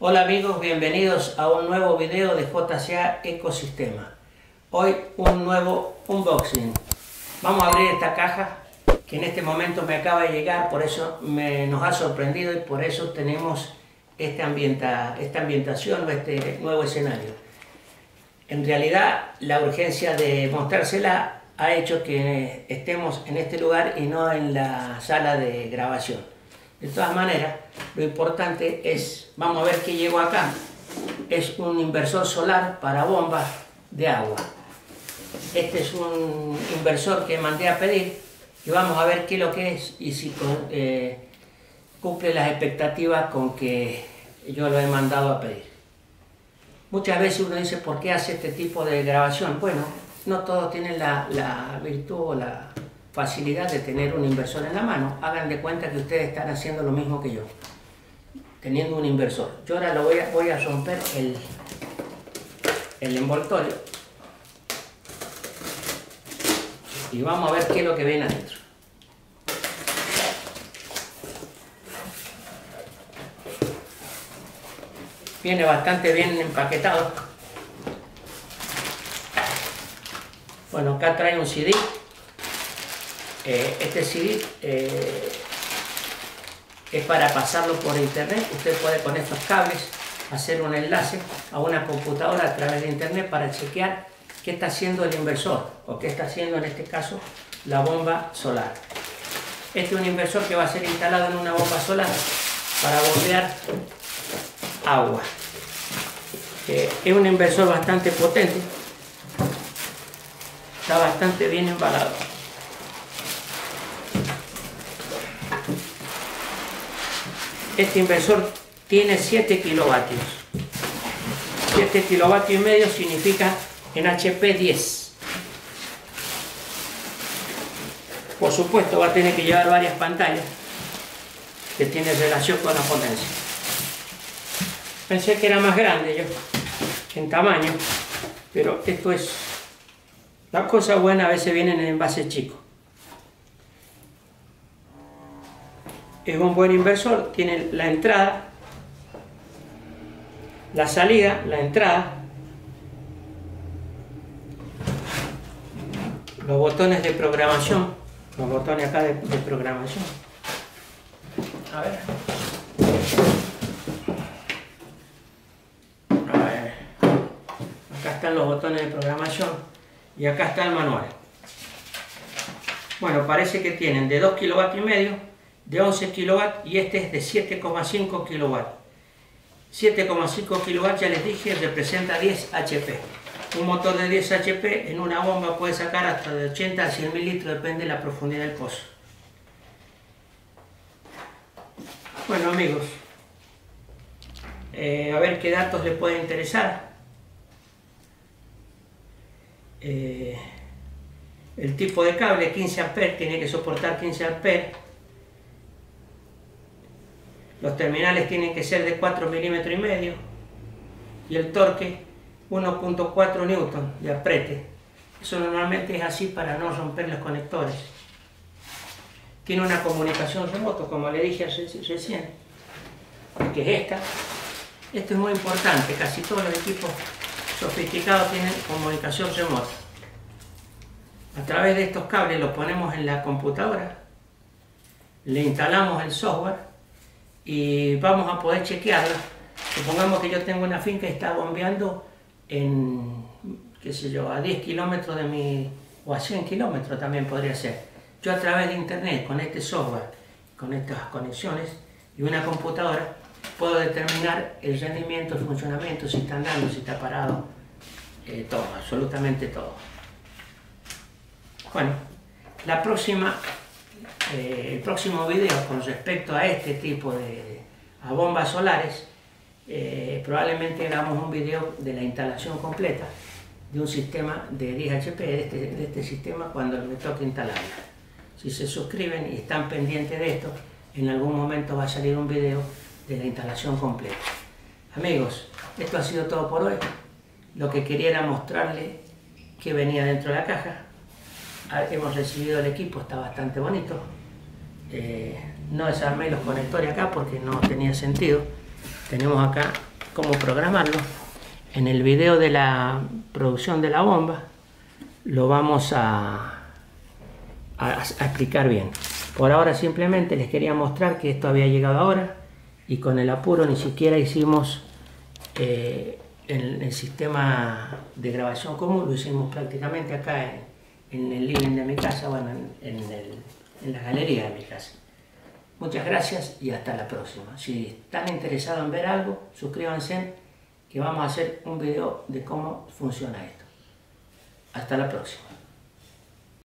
Hola amigos, bienvenidos a un nuevo video de JCA Ecosistema. Hoy un nuevo unboxing. Vamos a abrir esta caja que en este momento me acaba de llegar, por eso me, nos ha sorprendido y por eso tenemos este ambienta, esta ambientación o este nuevo escenario. En realidad la urgencia de mostrársela ha hecho que estemos en este lugar y no en la sala de grabación. De todas maneras, lo importante es, vamos a ver qué llegó acá. Es un inversor solar para bombas de agua. Este es un inversor que mandé a pedir y vamos a ver qué es lo que es y si eh, cumple las expectativas con que yo lo he mandado a pedir. Muchas veces uno dice, ¿por qué hace este tipo de grabación? Bueno, no todos tienen la, la virtud o la facilidad de tener un inversor en la mano. Hagan de cuenta que ustedes están haciendo lo mismo que yo, teniendo un inversor. Yo ahora lo voy a, romper el, el envoltorio y vamos a ver qué es lo que viene adentro. Viene bastante bien empaquetado. Bueno, acá trae un CD. Eh, este CD eh, es para pasarlo por internet. Usted puede con estos cables hacer un enlace a una computadora a través de internet para chequear qué está haciendo el inversor o qué está haciendo en este caso la bomba solar. Este es un inversor que va a ser instalado en una bomba solar para bombear agua. es un inversor bastante potente, está bastante bien embalado. Este inversor tiene 7 kilovatios. 7 kilovatios y medio significa en HP 10. Por supuesto va a tener que llevar varias pantallas que tienen relación con la potencia. Pensé que era más grande yo, en tamaño, pero esto es... Las cosas buenas a veces vienen en envase chico. Es un buen inversor, tiene la entrada, la salida, la entrada, los botones de programación, los botones acá de, programación. A ver. A ver. Acá están los botones de programación y acá está el manual. Bueno, parece que tienen de 2 kW y medio, de 11 kW y este es de 7,5 kW. 7,5 kW ya les dije representa 10 HP. Un motor de 10 HP en una bomba puede sacar hasta de 80 a 100 mil litros, depende de la profundidad del pozo. Bueno amigos, eh, a ver qué datos les puede interesar. Eh, el tipo de cable 15 A tiene que soportar 15 A. Los terminales tienen que ser de 4 milímetros y medio. Y el torque 1.4 newton de aprete. Eso normalmente es así para no romper los conectores. Tiene una comunicación remoto, como le dije recién, que es esta. Esto es muy importante, casi todos los equipos sofisticados tienen comunicación remota. A través de estos cables los ponemos en la computadora, le instalamos el software y vamos a poder chequearlo. Supongamos que yo tengo una finca que está bombeando en, qué sé yo, a 10 kilómetros de mi, o a 100 kilómetros también podría ser. Yo a través de internet, con este software, con estas conexiones y una computadora, puedo determinar el rendimiento, el funcionamiento, si está andando, si está parado, eh, todo, absolutamente todo. Bueno, la próxima, eh, el próximo video con respecto a este tipo de a bombas solares, eh, probablemente hagamos un video de la instalación completa de un sistema de 10 HP, de este, de este sistema, cuando me toque instalarla. Si se suscriben y están pendientes de esto, en algún momento va a salir un video de la instalación completa. Amigos, esto ha sido todo por hoy. Lo que quería era mostrarle que venía dentro de la caja. Ah, hemos recibido el equipo, está bastante bonito. Eh, no desarmé los conectores acá porque no tenía sentido tenemos acá cómo programarlo. En el video de la producción de la bomba lo vamos a, explicar bien. Por ahora simplemente les quería mostrar que esto había llegado ahora y con el apuro ni siquiera hicimos eh, el, sistema de grabación común, lo hicimos prácticamente acá en, el living de mi casa, bueno, en, en la galería de mi casa. Muchas gracias y hasta la próxima. Si están interesados en ver algo, suscríbanse que vamos a hacer un video de cómo funciona esto. Hasta la próxima.